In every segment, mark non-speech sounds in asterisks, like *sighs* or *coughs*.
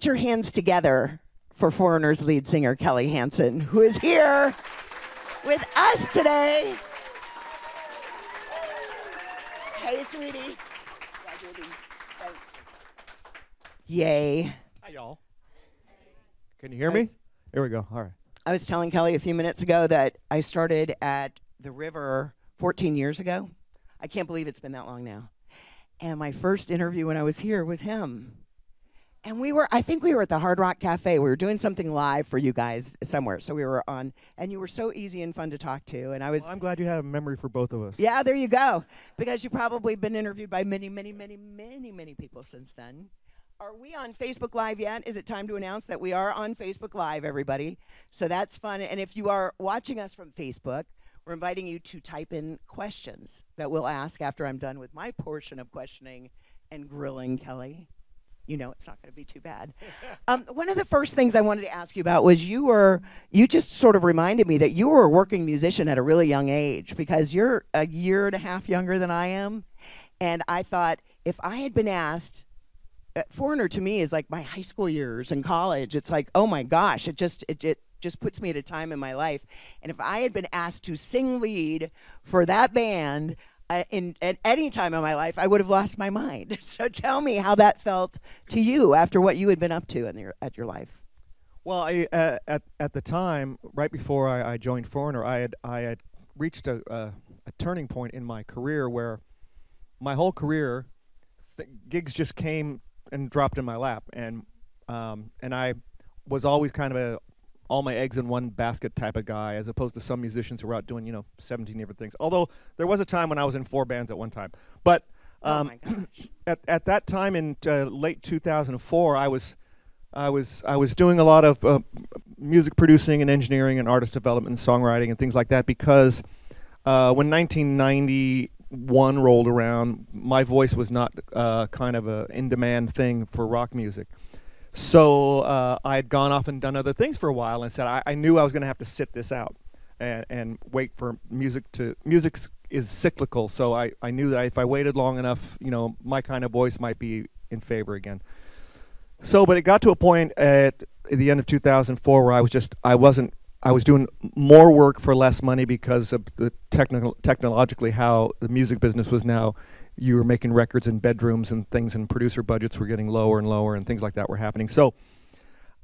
put your hands together for Foreigner's lead singer, Kelly Hansen, who is here with us today. Hey, sweetie. Yay. Hi, y'all. Can you hear me? Here we go. All right. I was telling Kelly a few minutes ago that I started at the river 14 years ago. I can't believe it's been that long now. And my first interview when I was here was him. And we were, I think we were at the Hard Rock Cafe. We were doing something live for you guys somewhere. So we were on, and you were so easy and fun to talk to. And I was, Well, I'm glad you have a memory for both of us. yeah, there you go. Because you've probably been interviewed by many, many, many, many, many people since then. Are we on Facebook Live yet? Is it time to announce that we are on Facebook Live, everybody? So that's fun. And if you are watching us from Facebook, we're inviting you to type in questions that we'll ask after I'm done with my portion of questioning and grilling Kelly. You know, it's not going to be too bad. um, one of the first things I wanted to ask you about was you were, you just sort of reminded me that you were a working musician at a really young age because you're a year and a half younger than I am. And I thought if I had been asked, uh, foreigner to me is like my high school years and college. It's like, oh my gosh, it just it, it just puts me at a time in my life. And if I had been asked to sing lead for that band in at any time in my life, I would have lost my mind. *laughs* So tell me how that felt to you after what you had been up to in your at your life. Well, I, uh, at at the time, right before I, I joined Foreigner, I had I had reached a, a a turning point in my career where my whole career th- gigs just came and dropped in my lap, and um, and I was always kind of a all my eggs in one basket type of guy, as opposed to some musicians who are out doing you know 17 different things. Although there was a time when I was in four bands at one time, but oh um, gosh. *clears throat* at at that time in uh, late 2004, I was I was I was doing a lot of uh, music producing and engineering and artist development and songwriting and things like that because uh, when 1991 rolled around, my voice was not uh, kind of a in demand thing for rock music. So uh, I had gone off and done other things for a while and said I, I knew I was going to have to sit this out and, and wait for music to music is cyclical. So I, I knew that if I waited long enough, you know, my kind of voice might be in favor again. So, but it got to a point at, at the end of 2004 where I was just I wasn't I was doing more work for less money because of the technical technologically how the music business was now. You were making records in bedrooms and things, and producer budgets were getting lower and lower, and things like that were happening. So,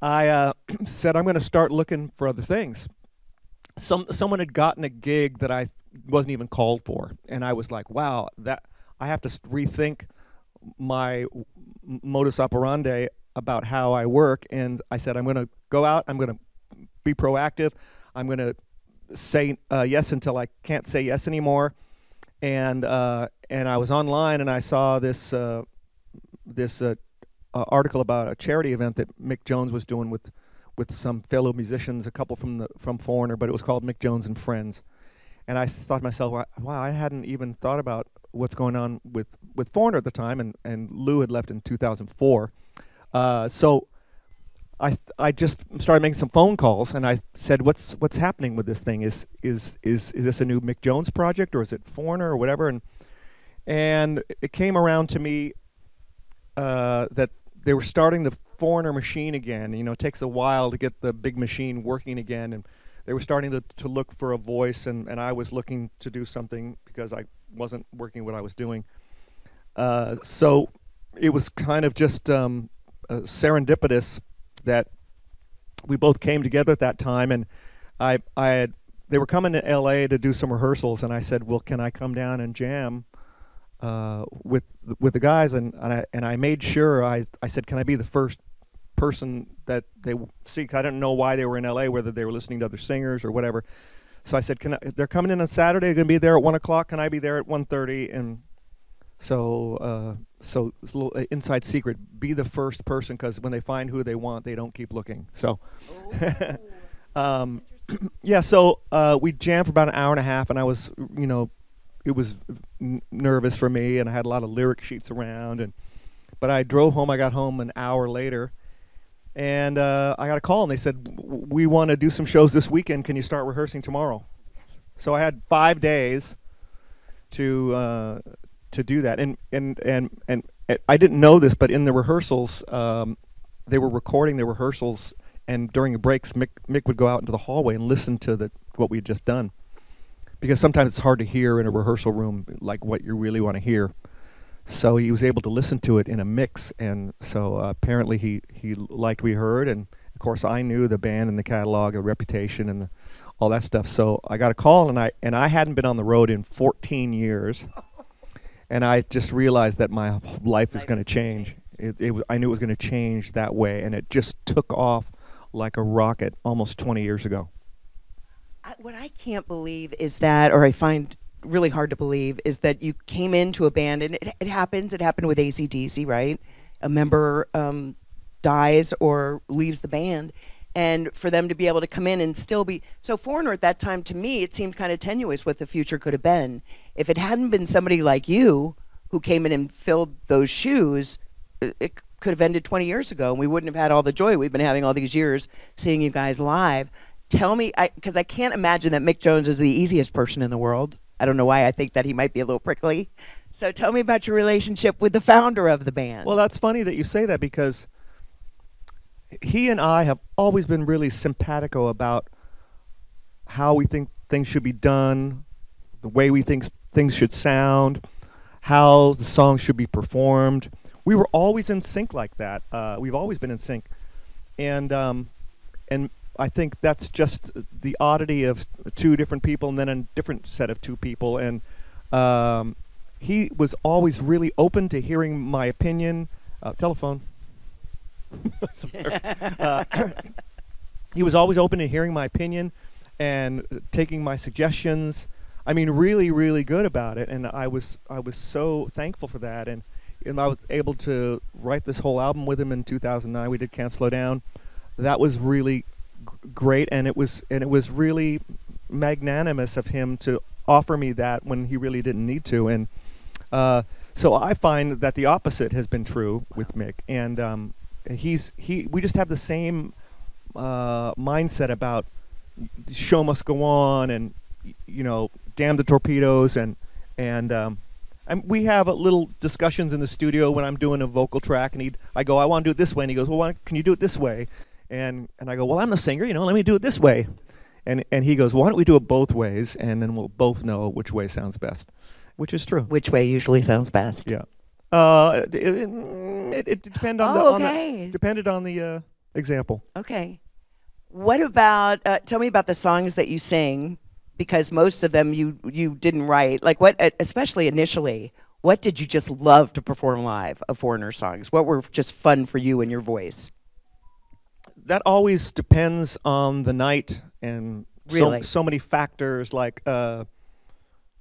I uh, *clears throat* said I'm going to start looking for other things. Some someone had gotten a gig that I wasn't even called for, and I was like, "Wow, that I have to rethink my modus operandi about how I work." And I said, "I'm going to go out. I'm going to be proactive. I'm going to say uh, yes until I can't say yes anymore." And uh, and I was online and I saw this uh, this uh, uh, article about a charity event that Mick Jones was doing with with some fellow musicians, a couple from the from Foreigner, but it was called Mick Jones and Friends. And I thought to myself, "Wow, I hadn't even thought about what's going on with with Foreigner at the time, and and Lou had left in 2004. Uh, so I I just started making some phone calls, and I said, "What's what's happening with this thing? Is is is is this a new Mick Jones project, or is it Foreigner, or whatever?" And and it came around to me uh, that they were starting the foreigner machine again. You know, it takes a while to get the big machine working again, and they were starting to, to look for a voice, and, and I was looking to do something because I wasn't working what I was doing. Uh, so it was kind of just um, uh, serendipitous that we both came together at that time, and I I had they were coming to L.A. to do some rehearsals, and I said, "Well, can I come down and jam?" uh, with with the guys, and and I, and I made sure I I said, can I be the first person that they see. I didn't know why they were in L.A. Whether they were listening to other singers or whatever. So I said, can I, they're coming in on Saturday? Going to be there at one o'clock. Can I be there at 1.30? And so uh, so it's a little uh, inside secret. Be the first person because when they find who they want, they don't keep looking. So. *laughs* um, *clears throat* yeah, so uh, we jammed for about an hour and a half, and I was, you know, it was n- nervous for me, and I had a lot of lyric sheets around, and but I drove home. I got home an hour later, and uh, I got a call, and they said, "We want to do some shows this weekend. Can you start rehearsing tomorrow?" So I had five days to uh, to do that, and and and and I didn't know this, but in the rehearsals, um, they were recording their rehearsals, and during the breaks, Mick Mick would go out into the hallway and listen to the what we had just done, because sometimes it's hard to hear in a rehearsal room like what you really want to hear. So he was able to listen to it in a mix, and so uh, apparently he he liked we heard, and of course I knew the band and the catalog, the reputation, and the, all that stuff. So I got a call, and I and I hadn't been on the road in 14 years, and I just realized that my life was going to change. It, it was, I knew it was going to change that way, and it just took off like a rocket almost 20 years ago. I, what I can't believe is that, or I find really hard to believe, is that you came into a band, and it, it happens. It happened with ACDC, right? A member um, dies or leaves the band, and for them to be able to come in and still be so foreigner at that time to me it seemed kind of tenuous what the future could have been. If it hadn't been somebody like you who came in and filled those shoes it, could have ended 20 years ago and we wouldn't have had all the joy we've been having all these years seeing you guys live. Tell me because I, I can't imagine that mick jones is the easiest person in the world. I don't know why i think that he might be a little prickly. So tell me about your relationship with the founder of the band. Well, that's funny that you say that because he and I have always been really simpatico about how we think things should be done, the way we think things should sound, how the song should be performed. We were always in sync like that. Uh, we've always been in sync, and um, and I think that's just the oddity of two different people, and then a different set of two people, and um, he was always really open to hearing my opinion. Uh, telephone. *laughs* uh, *clears throat* he was always open to hearing my opinion and taking my suggestions. I mean, really, really good about it, and I was I was so thankful for that. And and I was able to write this whole album with him in 2009. We did "Can't Slow Down." That was really g- great, and it was and it was really magnanimous of him to offer me that when he really didn't need to. And uh, so I find that the opposite has been true with Mick, and um, he's he. We just have the same uh, mindset about the show must go on, and you know, damn the torpedoes, and and um, and we have a little discussions in the studio when I'm doing a vocal track, and he I go, I want to do it this way, and he goes, Well, why, can you do it this way? And and I go, Well, I'm the singer, you know, let me do it this way. And and he goes, Why don't we do it both ways, and then we'll both know which way sounds best, which is true. which way usually sounds best Yeah. Uh, it, it, it, it depend on the, Oh, on the depended on the uh, example. Okay. What about? Uh, tell me about the songs that you sing, because most of them you you didn't write. Like what, uh, especially initially, what did you just love to perform live of foreigner songs? What were just fun for you and your voice? That always depends on the night and Really? so so many factors like uh,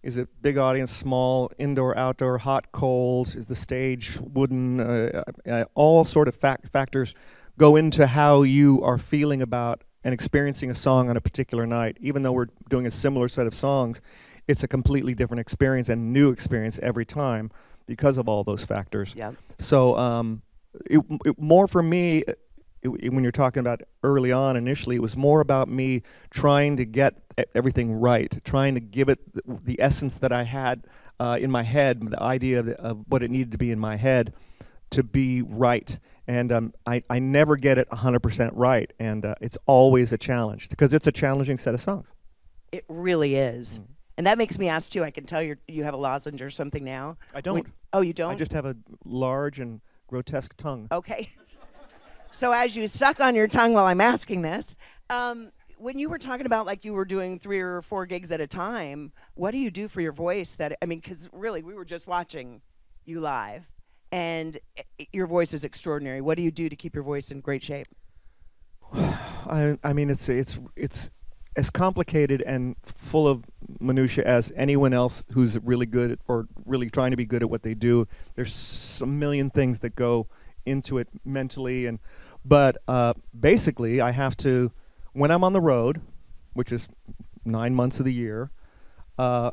is it big audience, small, indoor, outdoor, hot, cold? Is the stage wooden? Uh, uh, all sort of fac- factors go into how you are feeling about and experiencing a song on a particular night. Even though we're doing a similar set of songs, it's a completely different experience and new experience every time because of all those factors. Yeah. So um, it, it, more for me, it, when you're talking about early on, initially, it was more about me trying to get everything right, trying to give it the, the essence that I had uh, in my head, the idea of, of what it needed to be in my head to be right. And um, I, I never get it 100% right. And uh, it's always a challenge because it's a challenging set of songs. It really is. Mm. And that makes me ask too. I can tell you you have a lozenge or something now. I don't. oh, you don't. I just have a large and grotesque tongue. Okay. *laughs* So as you suck on your tongue while I'm asking this, um, when you were talking about like you were doing three or four gigs at a time, what do you do for your voice? That I mean, because really, we were just watching you live, and your voice is extraordinary. What do you do to keep your voice in great shape? *sighs* I, I mean, it's it's it's as complicated and full of minutia as anyone else who's really good at, or really trying to be good at what they do. There's a million things that go into it mentally, and but uh, basically, I have to when I'm on the road, which is nine months of the year. Uh,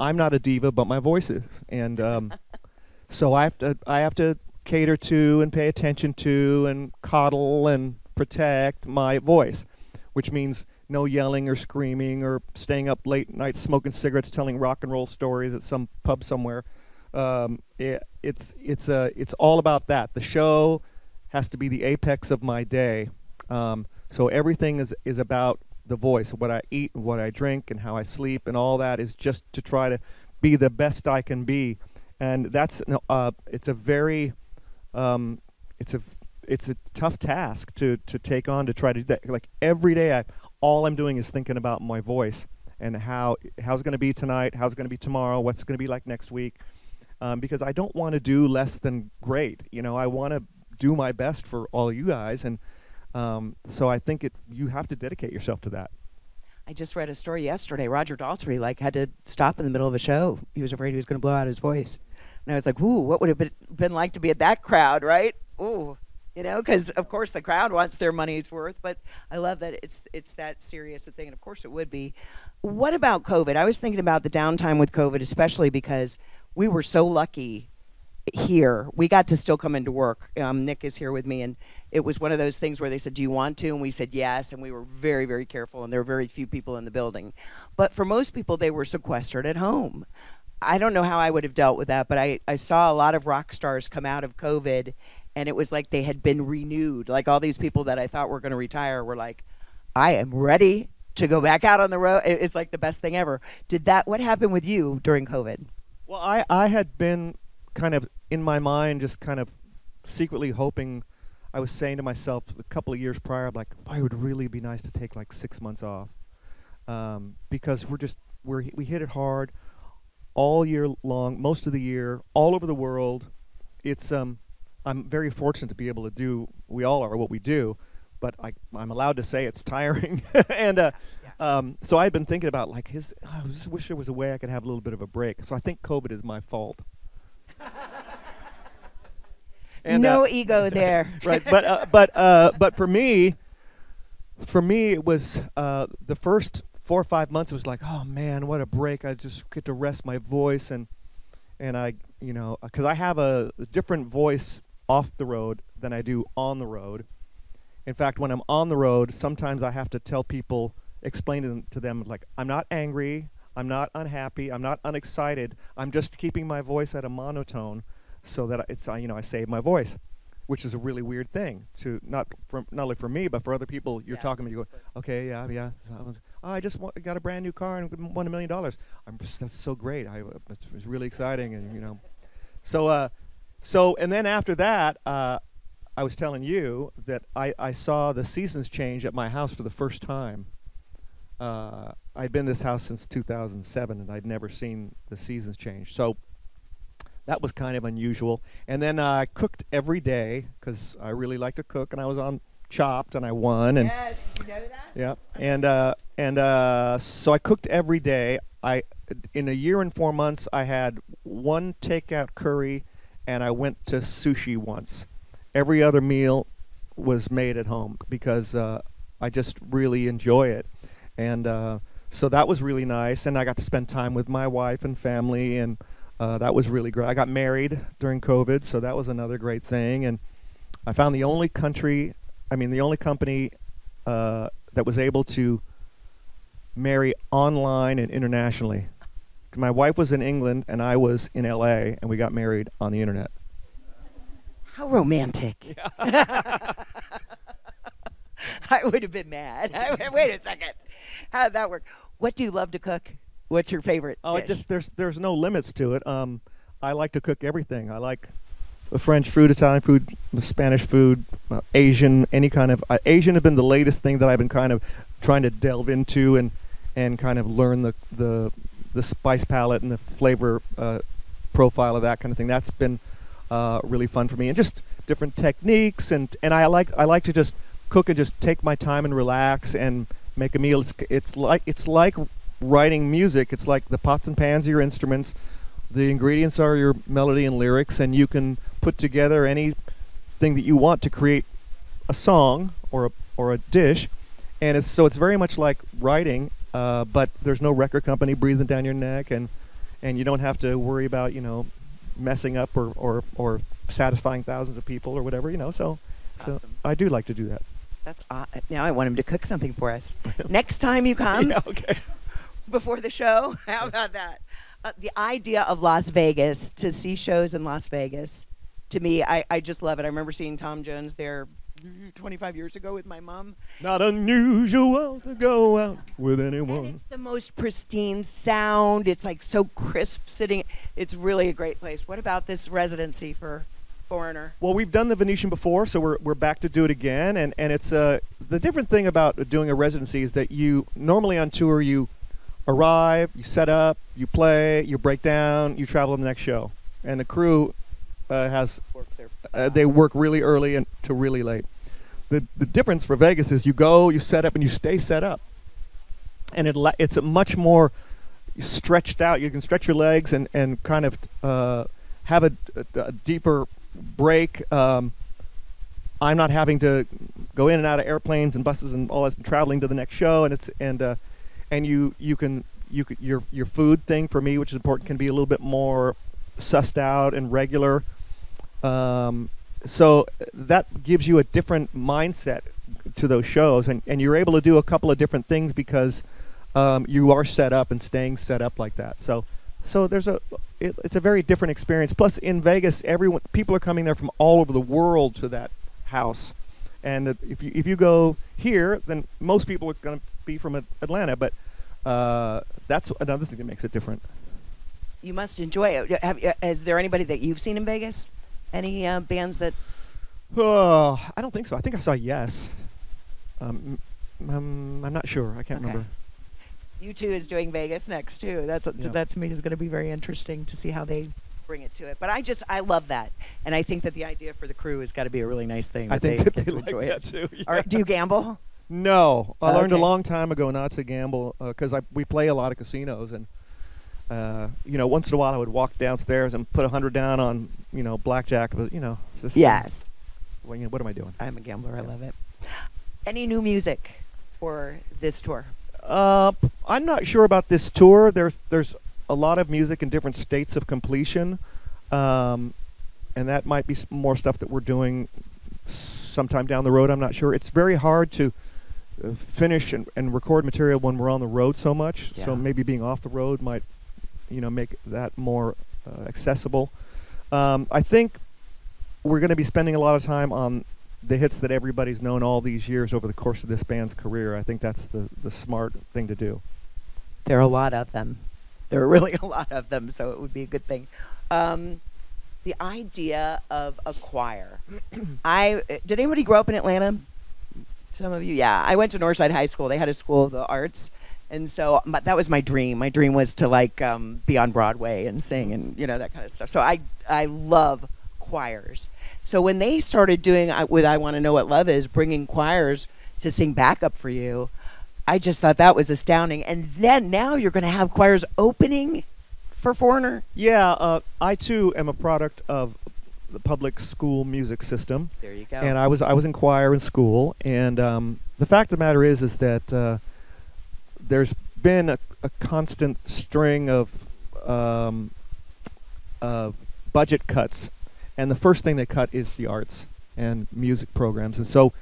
I'm not a diva, but my voice is, and um, *laughs* so I have to I have to cater to and pay attention to and coddle and protect my voice, which means no yelling or screaming or staying up late nights smoking cigarettes, telling rock and roll stories at some pub somewhere. Um, it, it's it's uh, it's all about that. The show has to be the apex of my day. Um, so everything is is about the voice, what I eat, what I drink, and how I sleep, and all that is just to try to be the best I can be. And that's uh, it's a very um, it's a it's a tough task to to take on to try to do that. Like every day, I all I'm doing is thinking about my voice and how how's it going to be tonight, how's it going to be tomorrow, what's it going to be like next week. Um, because I don't want to do less than great. You know, I want to do my best for all you guys, and um, so I think it you have to dedicate yourself to that. I just read a story yesterday. Roger Daltrey like had to stop in the middle of a show. He was afraid he was going to blow out his voice, and I was like, "Ooh, what would it been, been like to be at that crowd, right? Ooh, you know, because of course the crowd wants their money's worth. But I love that it's it's that serious a thing, and of course it would be. What about COVID? I was thinking about the downtime with COVID, especially because we were so lucky here. We got to still come into work. Um, Nick is here with me, and it was one of those things where they said, "Do you want to?" and we said yes, and we were very, very careful. And there were very few people in the building, but for most people, they were sequestered at home. I don't know how I would have dealt with that, but I, I saw a lot of rock stars come out of COVID, and it was like they had been renewed. Like all these people that I thought were going to retire were like, "I am ready." To go back out on the road, it's like the best thing ever. Did that? What happened with you during COVID? Well, I, I had been kind of in my mind, just kind of secretly hoping. I was saying to myself a couple of years prior, I'm like, "Boy, it would really be nice to take like six months off, um, because we're just we're we hit it hard all year long, most of the year, all over the world. It's um, I'm very fortunate to be able to do. We all are what we do, but I I'm allowed to say it's tiring, *laughs* and uh, um, so I've been thinking about like his. I just wish there was a way I could have a little bit of a break. So I think COVID is my fault. *laughs* And, no uh, ego *laughs* there. right, but uh, but uh, but for me, for me, it was uh, the first four or five months. It was like, oh man, what a break! I just get to rest my voice and and I, you know, because I have a, a different voice off the road than I do on the road. In fact, when I'm on the road, sometimes I have to tell people, explain to them, to them like, I'm not angry, I'm not unhappy, I'm not unexcited. I'm just keeping my voice at a monotone so that it's uh, you know I save my voice, which is a really weird thing to not for, not only for me but for other people. You're yeah. talking to you go, okay, yeah, yeah. Oh, I just got a brand new car and won a million dollars. That's so great. I it was really exciting, and you know, so uh, so and then after that. Uh, I was telling you that I, I saw the seasons change at my house for the first time. Uh, I'd been in this house since 2007, and I'd never seen the seasons change. So that was kind of unusual. And then I cooked every day because I really like to cook, and I was on Chopped, and I won. And yes, you know that. Yeah, and uh, and uh, so I cooked every day. I in a year and four months, I had one takeout curry, and I went to sushi once. Every other meal was made at home because uh, I just really enjoy it, and uh, so that was really nice. And I got to spend time with my wife and family and uh, that was really great. I got married during COVID, so that was another great thing. And I found the only country, I mean, the only company uh, that was able to marry online and internationally. My wife was in England and I was in LA, and we got married on the internet. How romantic. *laughs* I would have been mad. *laughs* Wait a second. *laughs* How did that work? What do you love to cook? What's your favorite? Oh, dish? just there's there's no limits to it. Um, I like to cook everything. I like French food, Italian food, Spanish food, uh, Asian, any kind of uh, Asian has been the latest thing that I've been kind of trying to delve into and and kind of learn the the the spice palette and the flavor uh, profile of that kind of thing. That's been uh, really fun for me, and just different techniques and and I like I like to just cook and just take my time and relax and make a meal. It's it's like it's like writing music, it's like the pots and pans are your instruments, the ingredients are your melody and lyrics, and you can put together anything that you want to create a song or a or a dish. And it's so it's very much like writing, uh, but there's no record company breathing down your neck, and and you don't have to worry about you know messing up or or, or satisfying thousands of people or whatever you know. So awesome. so I do like to do that. That's uh, now I want him to cook something for us *laughs* next time you come. yeah, okay before the show. *laughs* How about that? Uh, the idea of Las Vegas to see shows in Las Vegas. to me, I, I just love it. I remember seeing Tom Jones there 25 years ago with my mom. Not unusual to go out with And anyone. it's the most pristine sound. It's like so crisp sitting. It's really a great place. What about this residency for Foreigner? Well, we've done the Venetian before, so we're, we're back to do it again. And, and it's uh, the different thing about doing a residency is that you normally on tour you arrive, you set up, you play, you break down, you travel to the next show, and the crew uh, has uh, they work really early and to really late. The the difference for Vegas is you go, you set up, and you stay set up, and it it's a much more stretched out. You can stretch your legs and and kind of uh, have a, a, a deeper break. Um, I'm not having to go in and out of airplanes and buses and all that, and traveling to the next show, and it's and uh, and you you can you could, your your food thing for me, which is important, can be a little bit more sussed out and regular. Um, so that gives you a different mindset to those shows, and, and you're able to do a couple of different things because um, you are set up and staying set up like that. So, so there's a it, it's a very different experience. Plus, in Vegas, everyone people are coming there from all over the world to that house, and uh, if you if you go here, then most people are going to be from Atlanta, but uh, that's another thing that makes it different. You must enjoy it. Have, is there anybody that you've seen in Vegas? Any uh, bands that? Oh, *sighs* I don't think so. I think I saw Yes. Um, um, I'm not sure. I can't Okay. remember. U two is doing Vegas next too. That's Yeah. that to me is going to be very interesting to see how they bring it to it. But I just I love that, and I think that the idea for the crew has got to be a really nice thing. I think they that they like enjoy it. too. yeah. All right, do you gamble? No, I learned a long time ago not to gamble because I we play a lot of casinos and uh, you know once in a while I would walk downstairs and put a hundred down on you know blackjack, but you know just, Yes, Well, you know, what am I doing? I'm a gambler. I love it. Any new music for this tour? Uh, I'm not sure about this tour. There's there's a lot of music in different states of completion, um, and that might be more stuff that we're doing sometime down the road. I'm not sure. It's very hard to uh, finish and, and record material when we're on the road so much. Yeah. So maybe being off the road might, you know, make that more uh, accessible. Um, I think we're going to be spending a lot of time on the hits that everybody's known all these years over the course of this band's career. I think that's the, the smart thing to do. There are a lot of them. There are *laughs* really a lot of them, so it would be a good thing. Um, the idea of a choir. *coughs* I did anybody grow up in Atlanta? Some of you, yeah. I went to Northside High School. They had a school of the arts, and so my, that was my dream. My dream was to like um, be on Broadway and sing and you know that kind of stuff. So I I love choirs. So when they started doing uh, with I Want to Know What Love Is, bringing choirs to sing backup for you, I just thought that was astounding. And then now you're going to have choirs opening for Foreigner. Yeah, uh, I too am a product of the public school music system, There you go. and I was I was in choir in school. And um, the fact of the matter is, is that uh, there's been a, a constant string of um, of budget cuts, and the first thing they cut is the arts and music programs. And so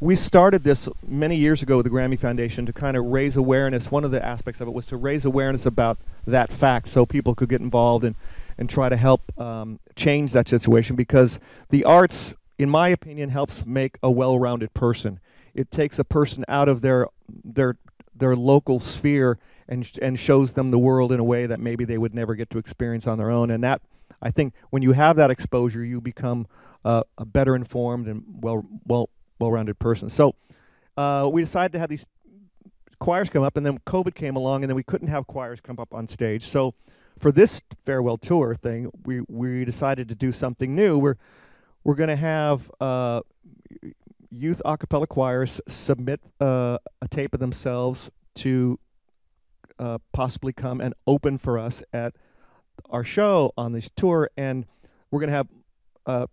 we started this many years ago with the Grammy Foundation to kind of raise awareness. One of the aspects of it was to raise awareness about that fact so people could get involved and, and try to help um, change that situation because the arts, in my opinion, helps make a well rounded person. It takes a person out of their, their, their local sphere and, and shows them the world in a way that maybe they would never get to experience on their own. And that, I think, when you have that exposure, you become uh, a better informed and well, well, well-rounded person. So uh, we decided to have these choirs come up, and then COVID came along, and then we couldn't have choirs come up on stage. So for this farewell tour thing, we we decided to do something new. We're we're going to have uh, youth a cappella choirs submit uh, a tape of themselves to uh, possibly come and open for us at our show on this tour, and we're going to have uh,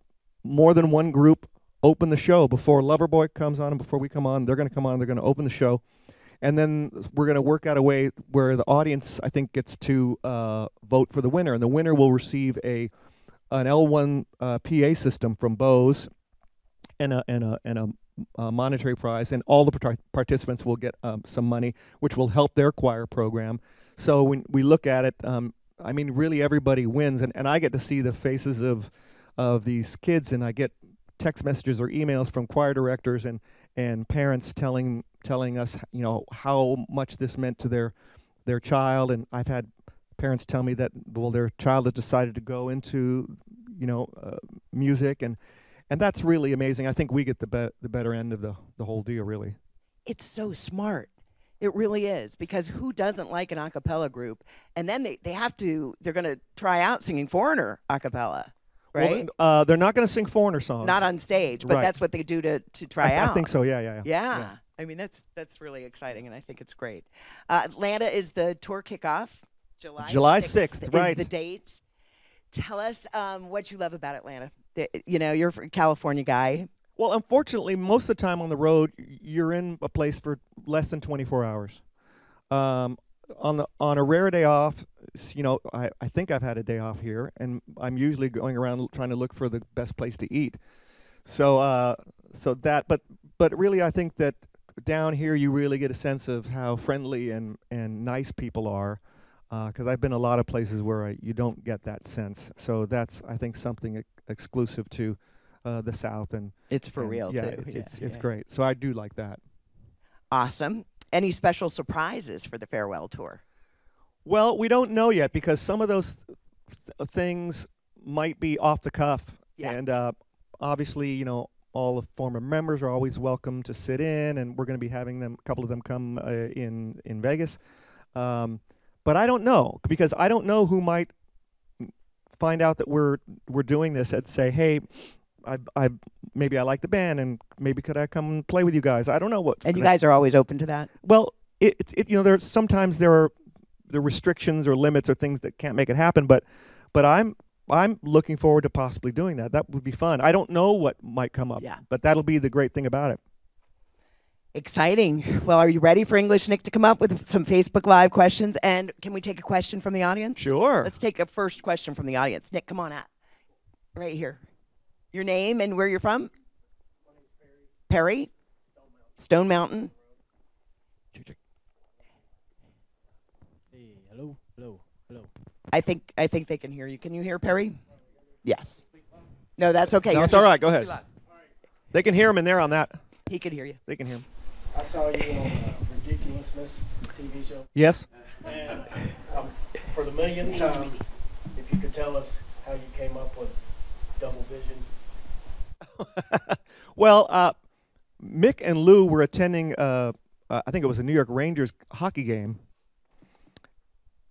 more than one group open the show before Loverboy comes on and before we come on. They're going to come on. They're going to open the show, and then we're going to work out a way where the audience, I think, gets to uh, vote for the winner, and the winner will receive a an L1 uh, PA system from Bose, and a and a and a, uh monetary prize, and all the partic- participants will get um, some money, which will help their choir program. So when we look at it, um, I mean, really everybody wins, and, and I get to see the faces of of these kids, and I get text messages or emails from choir directors and and parents telling telling us you know how much this meant to their their child and I've had parents tell me that well their child has decided to go into you know uh, music and and that's really amazing. I think we get the be- the better end of the the whole deal really. It's so smart. It really is because who doesn't like an a cappella group? And then they, they have to they're going to try out singing foreigner a cappella, right? Well, uh, they're not going to sing foreigner songs. Not on stage, but Right. that's what they do to to try I, out. I think so. Yeah, yeah, yeah. Yeah. I mean that's that's really exciting, and I think it's great. Uh, Atlanta is the tour kickoff. July July 6th 6th, is right. the date. Tell us um, what you love about Atlanta. You know, you're a California guy. Well, unfortunately, most of the time on the road, you're in a place for less than 24 hours. Um, on the on a rare day off, you know, I, I think I've had a day off here, and I'm usually going around trying to look for the best place to eat. So uh, so that, but but really, I think that down here you really get a sense of how friendly and and nice people are. Because I've been a lot of places where I, you don't get that sense. So that's I think something ex- exclusive to uh, the South and It's for and real yeah, too. It's Yeah, it's, it's great. So I do like that. Awesome. Any special surprises for the farewell tour? Well, we don't know yet because some of those th- th- things might be off the cuff, Yeah. and uh, obviously, you know, all the former members are always welcome to sit in, and we're going to be having them, a couple of them, come uh, in in Vegas. Um, but I don't know because I don't know who might find out that we're we're doing this and say, hey. I, I maybe I like the band and maybe could I come and play with you guys? I don't know what. And you guys are always open to that. Well, it, it's it, you know, there's sometimes there are the restrictions or limits or things that can't make it happen, but but I'm I'm looking forward to possibly doing that. That would be fun. I don't know what might come up, Yeah. but that'll be the great thing about it. Exciting. Well, are you ready for English Nick to come up with some Facebook Live questions? And can we take a question from the audience? Sure. Let's take a first question from the audience. Nick, come on out. Right here. Your name and where you're from? Perry? Stone Mountain. Hey, hello, hello, hello. I think I think they can hear you. Can you hear Perry? Yes. No, that's okay. no, You're it's all just- right. Go ahead. They can hear him in there on that. He could hear you. They can hear him. I saw you on uh, Ridiculousness TV show, Yes. and um, for the millionth time, if you could tell us how you came up with double vision. *laughs* Well, uh, Mick and Lou were attending. Uh, uh, I think it was a New York Rangers hockey game,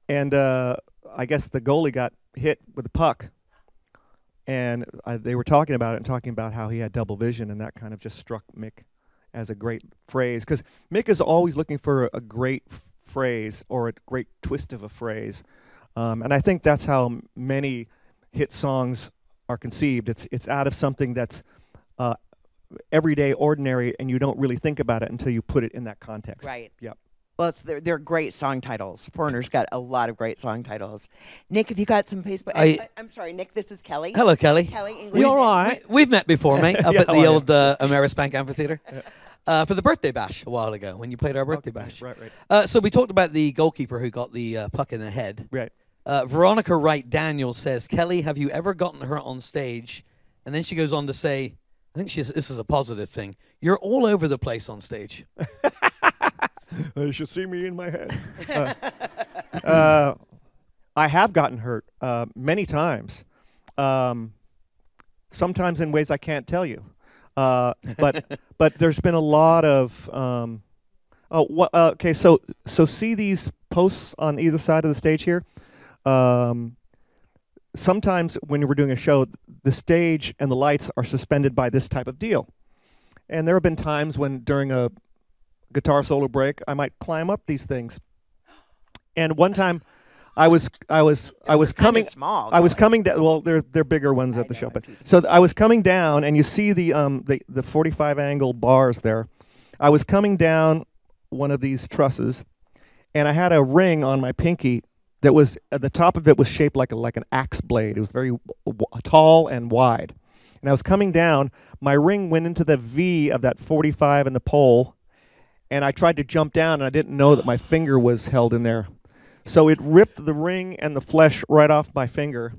and uh, I guess the goalie got hit with a puck, and uh, they were talking about it and talking about how he had double vision, and that kind of just struck Mick as a great phrase because Mick is always looking for a, great phrase or a great twist of a phrase, um, and I think that's how many hit songs are conceived. It's it's out of something that's uh, everyday, ordinary, and you don't really think about it until you put it in that context. Right. Yep. Well, it's, they're, they're great song titles. Foreigner's got a lot of great song titles. Nick, have you got some Facebook? I- I, am sorry, Nick. This is Kelly. Hello, Kelly. Kelly English. You all right? We, have met before, mate, *laughs* up Yeah, at the old uh, Ameris Bank Amphitheater *laughs* uh, for the birthday bash a while ago when you played our birthday bash. Right, right, Uh, so we talked about the goalkeeper who got the uh, puck in the head. right. Uh, Veronica Wright Daniels says, Kelly, have you ever gotten her on stage? And then she goes on to say, I think she's, this is a positive thing. You're all over the place on stage. *laughs* you should see me in my head. uh, *laughs* uh, I have gotten hurt uh, many times. Um, sometimes in ways I can't tell you. Uh, but *laughs* but there's been a lot of um, oh what uh, okay so so see these posts on either side of the stage here. Um, sometimes when we're doing a show, the stage and the lights are suspended by this type of deal. And there have been times when during a guitar solo break, I might climb up these things. And one time, I was I was I was coming small. I was coming down. Well, they're they're bigger ones at the show, but so I was coming down, and you see the um the the 45 angle bars there. I was coming down one of these trusses, and I had a ring on my pinky that was at the top of it was shaped like a like an axe blade. It was very w- w- tall and wide. And I was coming down. My ring went into the V of that 45 in the pole, and I tried to jump down, and I didn't know that my *gasps* finger was held in there. So it ripped the ring and the flesh right off my finger,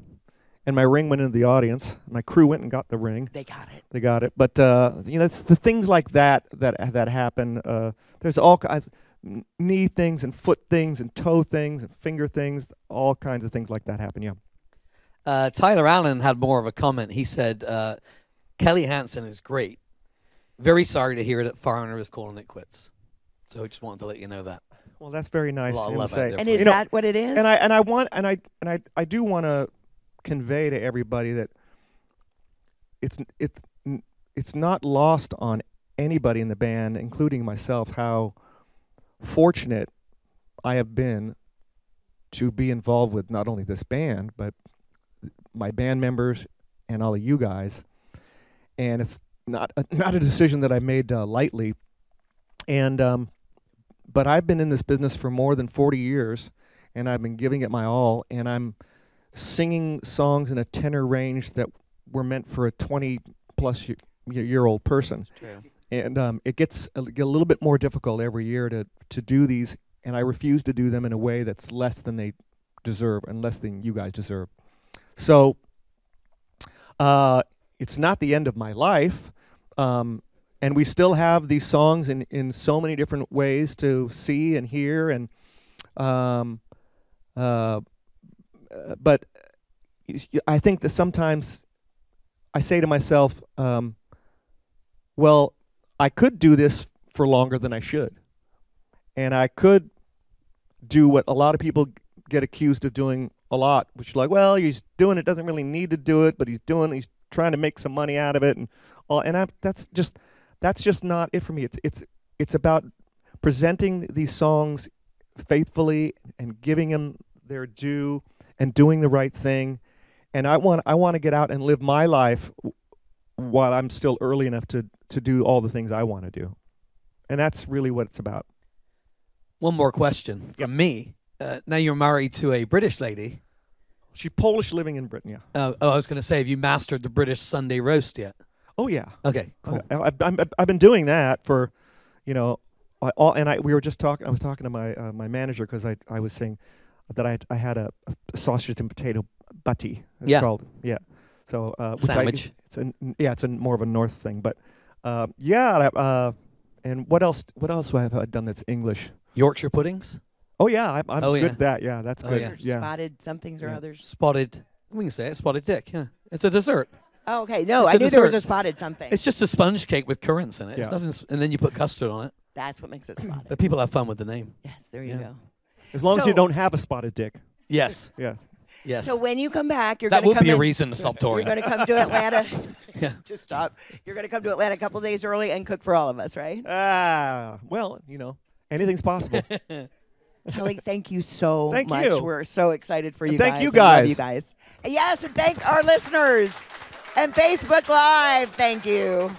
and my ring went into the audience. My crew went and got the ring. They got it. They got it. But uh, you know, it's the things like that that that happen. Uh, there's all kinds, knee things and foot things and toe things and finger things. All kinds of things like that happen. Yeah. Uh, Tyler Allen had more of a comment. He said, uh, Kelly Hansen is great. Very sorry to hear that Foreigner is calling it quits. So I just wanted to let you know that. Well, that's very nice lot of of to love out say. And is You know, that what it is? and I and I want and I and I I do want to convey to everybody that it's it's it's not lost on anybody in the band, including myself, how fortunate I have been to be involved with not only this band but my band members and all of you guys. And it's not a, *laughs* not a decision that I made uh, lightly. And um, but I've been in this business for more than 40 years and I've been giving it my all and I'm singing songs in a tenor range that were meant for a 20 plus year, year old person and um, it gets a, a little bit more difficult every year to to do these and I refuse to do them in a way that's less than they deserve and less than you guys deserve. So uh, it's not the end of my life um, and we still have these songs in, in so many different ways to see and hear and um, uh, but I think that sometimes I say to myself, um, well, I could do this for longer than I should, and I could do what a lot of people get accused of doing a lot, which is like, well, he's doing it, doesn't really need to do it, but he's doing, it, he's trying to make some money out of it, and all, and I, that's just that's just not it for me. It's it's it's about presenting these songs faithfully and giving them their due and doing the right thing. And I want I want to get out and live my life while I'm still early enough to to do all the things I want to do. And that's really what it's about. One more question *laughs* from me. Uh, now you're married to a British lady. She's Polish living in Britain, yeah. Uh, oh, I was going to say, have you mastered the British Sunday roast yet? Oh yeah. Okay, cool. I, I've been doing that for, you know, I- all, and I we were just talking. I was talking to my uh, my manager because I I was saying that I I had a, a sausage and potato butty. It's Yeah. called yeah. So uh, which I- Sandwich. it's a yeah, it's a more of a north thing, but uh, yeah. Uh, and what else? What else have I done that's English? Yorkshire puddings, Oh yeah, I'm, I'm Oh, good yeah. at that. Yeah, that's Oh, good. yeah. Yeah. Spotted somethings or Yeah. others. spotted. We can say it. Spotted dick. Yeah, it's a dessert. Oh, okay. No, It's I a knew there was a spotted something. It's just a sponge cake with currants in it. It's Yeah. nothing, and then you put custard on it. That's what makes it spotted. But people have fun with the name. yes, there you Yeah. go. As long as you don't have a spotted dick. Yes, Yeah. Yes. So when you come back, you're that going would to come be a reason to stop touring. You're going to come to Atlanta. *laughs* Yeah. *laughs* Just stop. You're going to come to Atlanta a couple days early and cook for all of us, right? Ah, well, you know, anything's possible. *laughs* Kelly, thank you so Thank much. you. We're so excited for And you thank guys. you and love guys. you guys. Yes, and thank our listeners and Facebook Live. Thank you.